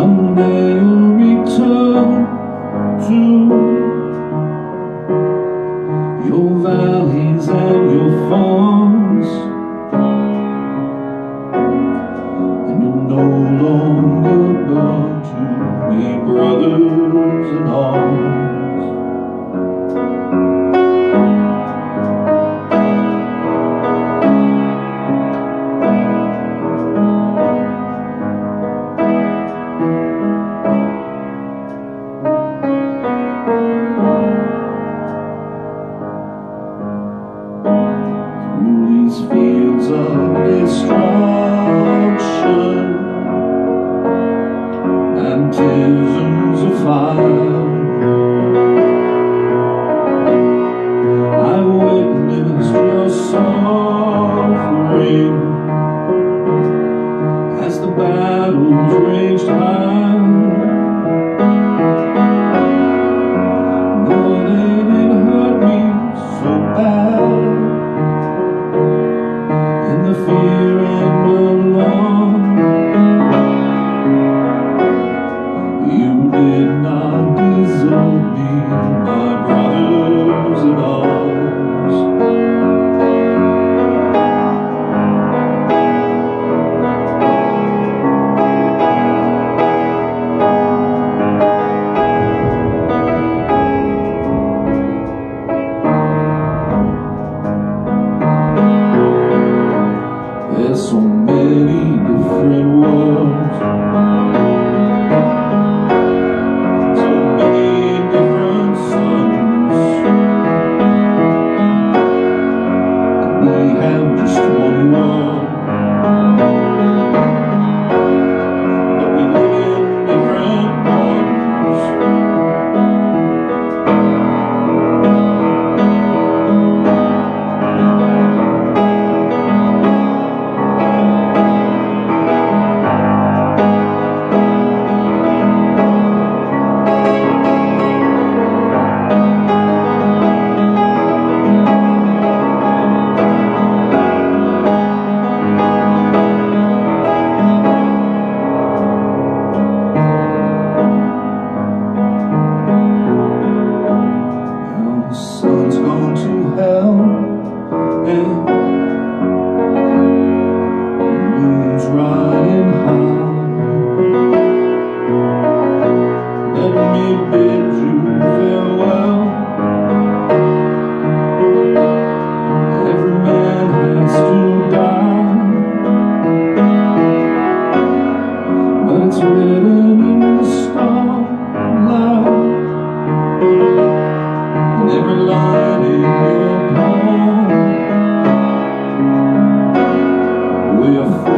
Someday you'll return to soul. we have just one more. Lighting your palm. We are.